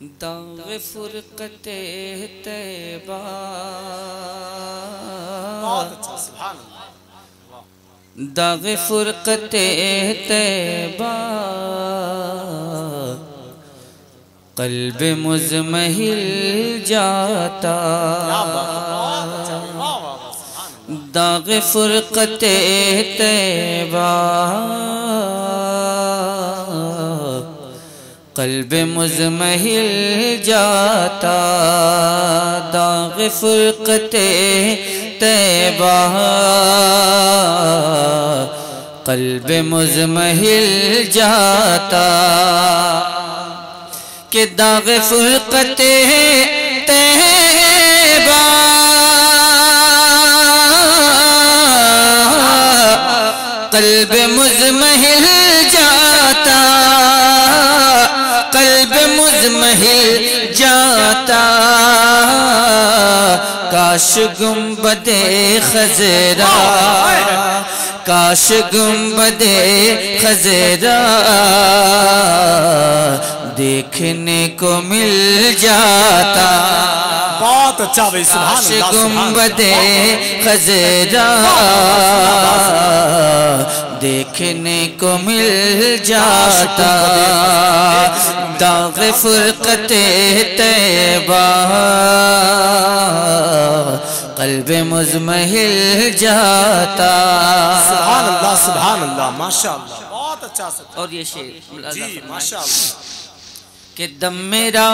दाग फुरकत तैबा अच्छा दाग फुरकत तैबा कल्ब मुजमहिल जाता। दाग फुरकत तैबा कल्ब मुजमहिल जाता, दाग फुरकत तैबा। कल्ब मुजमहिल जाता, के दाग फुरकत तैबा। कल्ब मुजमहिल काश गुम्बदे खजरा काश गुम्बदे खजरा देखने को मिल जाता। बहुत अच्छा भाई काश गुम्बदे खजरा देखने को मिल जाता। दाग फुरकत तैबा कल्ब मुजमहिल जाता। सुभान अल्लाह सुभान अल्लाह माशाअल्लाह बहुत अच्छा और ये शेर जी फरमाएँ। माशाअल्लाह कि दम मेरा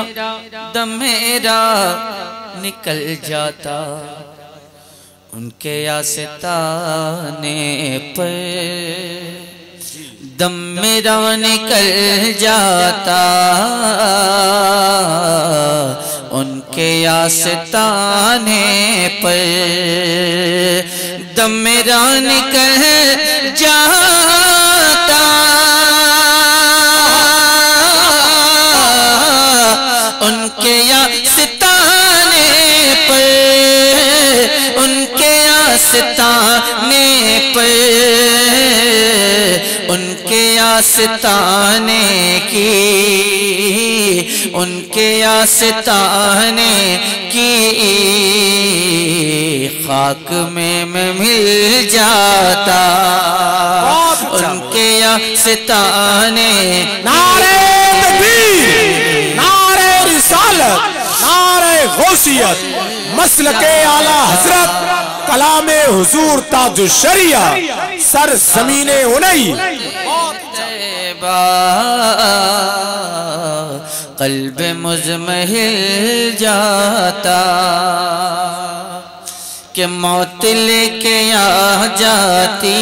दम मेरा निकल जाता। उनके आस्ताने पर दम मेरा निकल जाता। उनके आस्ताने पर दम मेरा निकल जाता। उनके आस्ताने आस्ताने पर उनके आस्ताने की उनके आस्ताने की। खाक में मैं मिल जाता अच्छा। उनके आस्ताने नारे नारे रिसालत नारे गौसियत। मसल के आला हज़रत कलामे हुजूर ताजु शरिया सर जमीने उनई कल्ब मुजमहिल जाता के मौत लेके आ जाती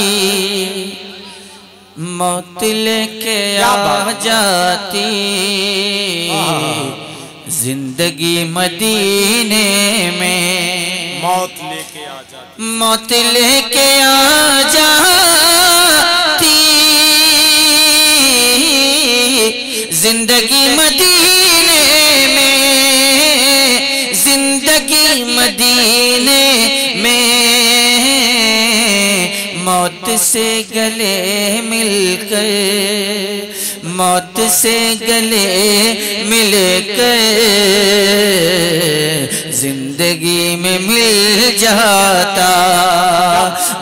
मौत लेके आ जाती। ज़िंदगी मदीने में मौत लेके आ जाती। मौत लेके आ जाती। ज़िंदगी मदीने में ज़िंदगी मदीने में मौत से गले मिलकर मौत से गले मिल मिलकर ज़िंदगी में मिल जाता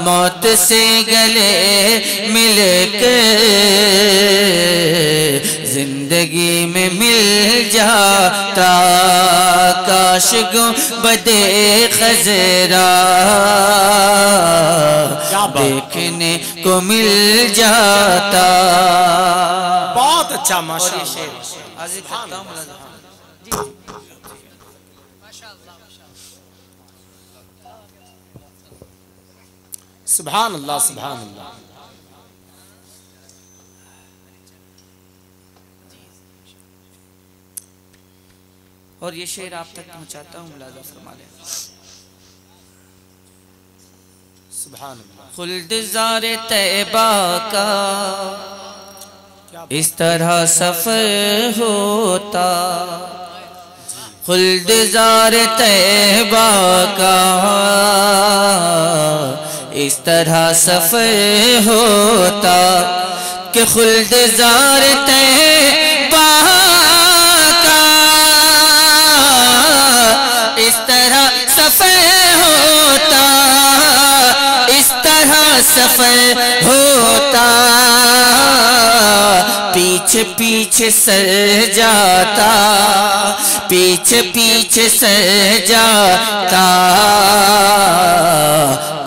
मौत से गले मिल मिलकर ज़िंदगी में मिल जाता काश गो बदे खजरा। देखने को मिल जाता। बहुत अच्छा माशा सुभान अल्लाह सुभान अल्लाह। और ये शेर आप तक पहुंचाता हूँ मुलाजा फरमा लें। सुभान अल्लाह। खुल्द जार तैबा का इस तरह सफ़र होता। खुल्द जार तैबा का इस तरह सफ़र होता कि खुल्द जार तैबा सफ़र होता। पीछे पीछे सर जाता। पीछे पीछे सर जाता।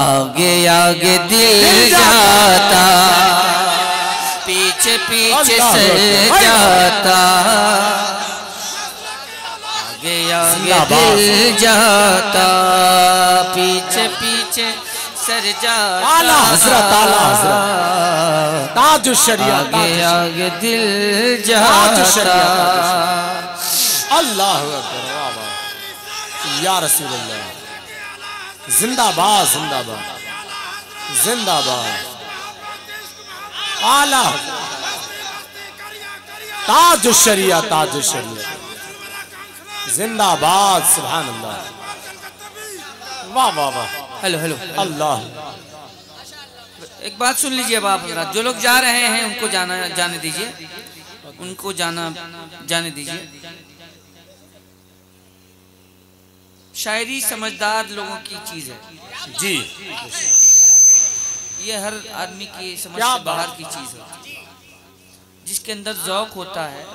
आगे आगे दिल जाता। पीछे पीछे सर जाता। आगे आगे दिल जाता। पीछे पीछे सर जाता आला हज़रत, आला हज़रत। ताज शरिया आगे आगे दिल जाता अल्लाह या रसूल अल्लाह जिंदाबाद जिंदाबाद। जिंदाबाद। आला ताज शरिया ताज शरिया। जिंदाबाद सुभान अल्लाह वाह वाह वाह। Hello hello. अल्लाह। एक बात सुन लीजिए अब आप हजरात। जो लोग जा रहे हैं उनको जाना जाने दीजिए। उनको जाना जाने दीजिए। शायरी समझदार लोगों की चीज़ है। जी। ये हर आदमी की समझ से बाहर की चीज़ है। जिसके अंदर जौक होता है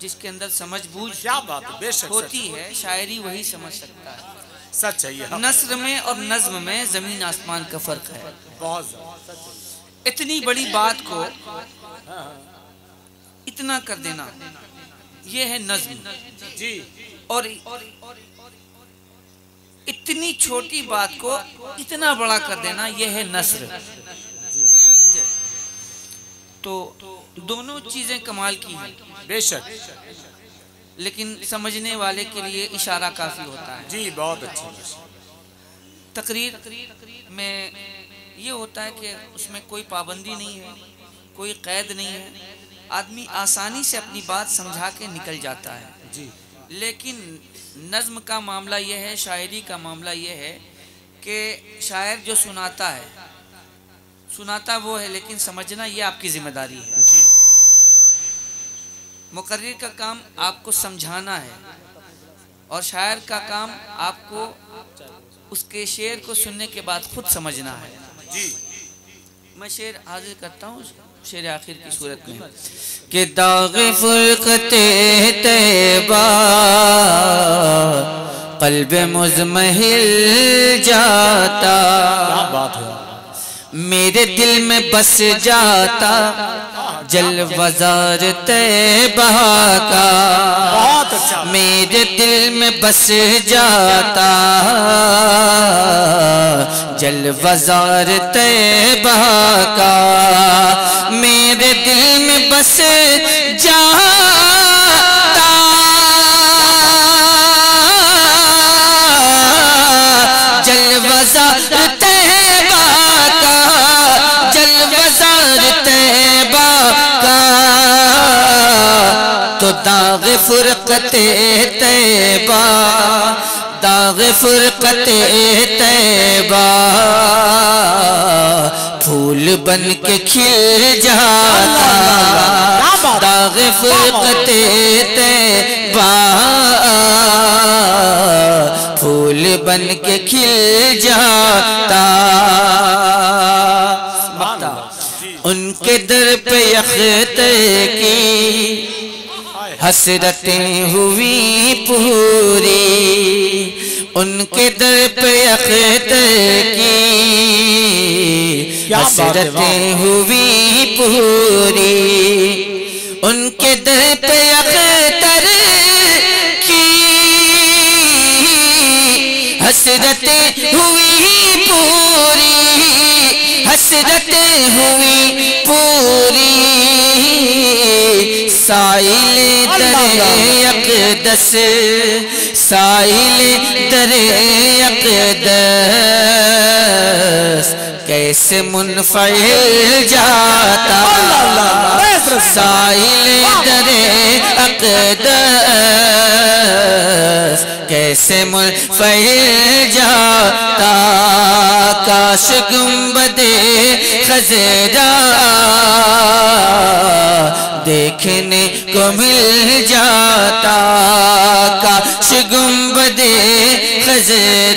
जिसके अंदर समझ बूझ क्या बात होती है शायरी वही समझ सकता है। सच है ये नस्र में और नज्म में ज़मीन आसमान का फ़र्क है। बहुत इतनी बड़ी बात को इतना कर देना ये है नज्म। जी। और इतनी छोटी बात को इतना बड़ा कर देना यह है नस्र? तो दोनों चीज़ें कमाल की हैं। बेशक। लेकिन समझने वाले के लिए इशारा काफ़ी होता है। जी बहुत अच्छी तकरीर में ये होता है कि उसमें कोई पाबंदी नहीं है कोई कैद नहीं है। आदमी आसानी से अपनी बात समझा के निकल जाता है। जी। लेकिन नज्म का मामला यह है शायरी का मामला यह है कि शायर जो सुनाता है सुनाता वो है लेकिन समझना ये आपकी ज़िम्मेदारी है। मुकर्र का काम आपको समझाना है और शायर का काम आपको उसके शेर को सुनने के बाद खुद समझना है। जी। मैं शेर हाजिर करता हूँ शेर आखिर की सूरत में। कि दाग फुरकते तैबा कल्ब मुजमहिल जाता। बात है। मेरे दिल में बस जाता। जल बाज़ार तैबा का अच्छा। मेरे दिल में बस जाता। जल बाज़ार तैबा का मेरे दिल में बस जाता फुरकते तैबा दाग फुरकते तैबा फूल बन के खिल जाता दाग फुरकते तैबा फूल बन के खिल जाता। उनके दर पे अख्तर की हसरतें हुई पूरी उनके दर पे अख्तर की। हसरतें हुई पूरी उनके दर पे अख्तर की। हसरतें हुई पूरी। हसरतें हुई पूरी। साइल दरे अकदस। साइल दरे अकदस। कैसे मुनफिल जाता? साइल दरे अकदस, कैसे मुनफिल जाता? काश गुम्बदे खजरा, देखने को मिल जाता। काश गुम्बदे खजरा।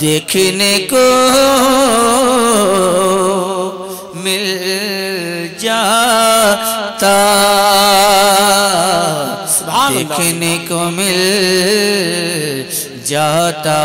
देखने को मिल जाता। देखने को मिल जाता।